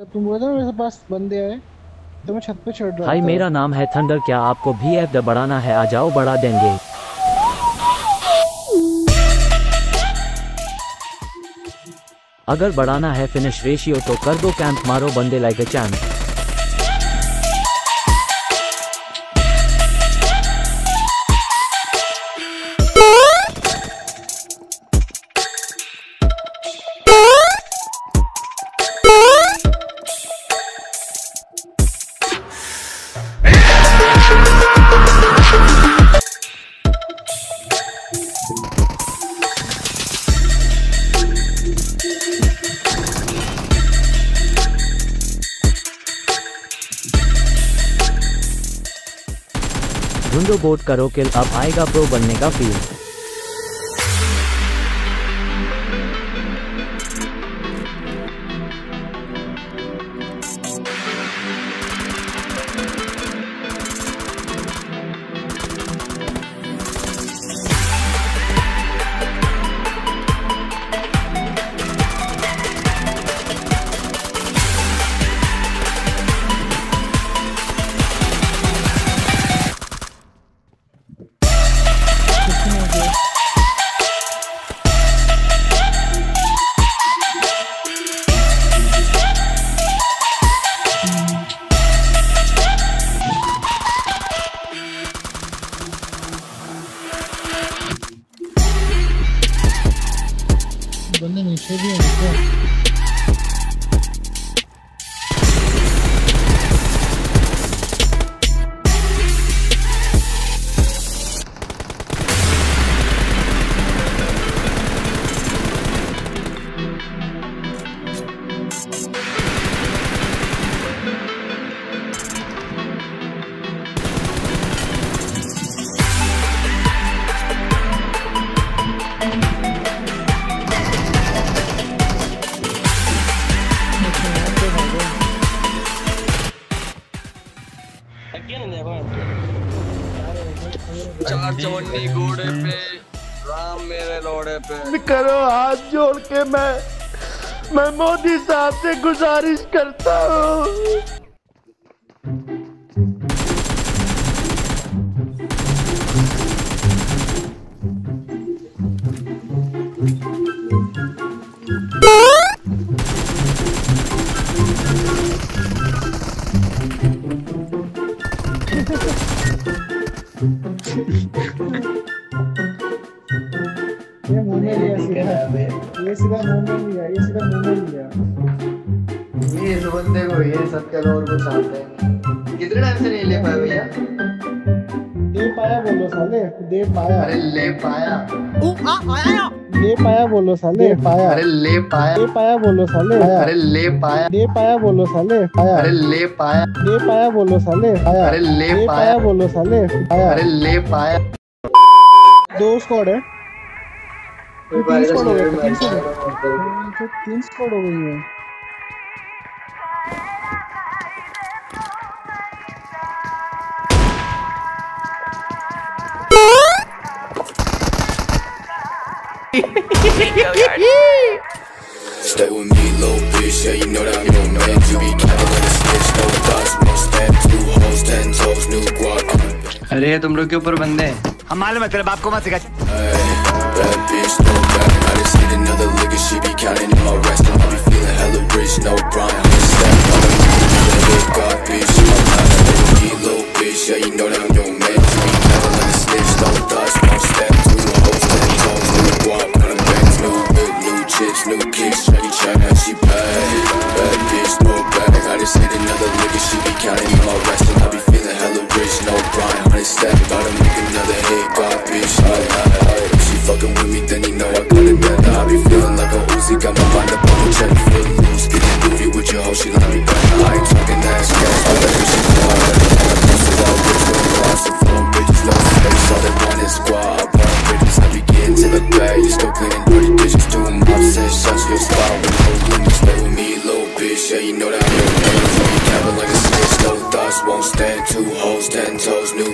तुम बोल रहे मेरे पास बंदे आए? तो मैं छत पे चढ़ रहा हाय मेरा नाम है थंडर क्या आपको भी एफ़ बढ़ाना है? आ जाओ बढ़ा देंगे। अगर बढ़ाना है फिनिश रेशियो तो कर दो कैंप मारो बंदे लाइक अ चैम्प ढूंढो बोट करो किल अब आएगा प्रो बनने का फील बंदे नीचे भी हैं क्या चार चवन्नी घोड़े पे, राम मेरे लोड़े पे। करो हाथ जोड़ के मैं मैं मोदी साहब से गुजारिश करता हूँ। ये मुँह लिया सीधा। ये सीधा मुँह लिया ये सीधा मुँह लिया। ये इस बंदे को ये सब और कुछ आते हैं कितने टाइम से नहीं ले पाए भैया? दे पाया बोलो साले दे पाया। अरे ले पाया। दे पाया बोलो साले पाया। अरे ले पाया। दे पाया बोलो साले पाया। अरे ले पाया। दे पाया बोलो साले पाया। अरे ले पाया। दे पाया बोलो साले पाया। अरे ले पाया। पाया बोलो साले पाया। अरे ले पाया। दो स्क्वाड है। तीन बात स्क्वाड हो गए नहीं, तीन स्क्वाड मैं- तो तीन स्क्वाड हो गई है Stay with me, little bitch. Yeah, you know that I'm your man. You be counting on the snitch. No thoughts, अरे तुम लोग के ऊपर बंदे। हम मालूम है तेरे बाप को मत सिखा। your spot when oh, you when you stay with me, little bitch. Yeah, you know that I'm your man. Capping like a snitch, no thoughts, won't stand two hoes, ten toes, new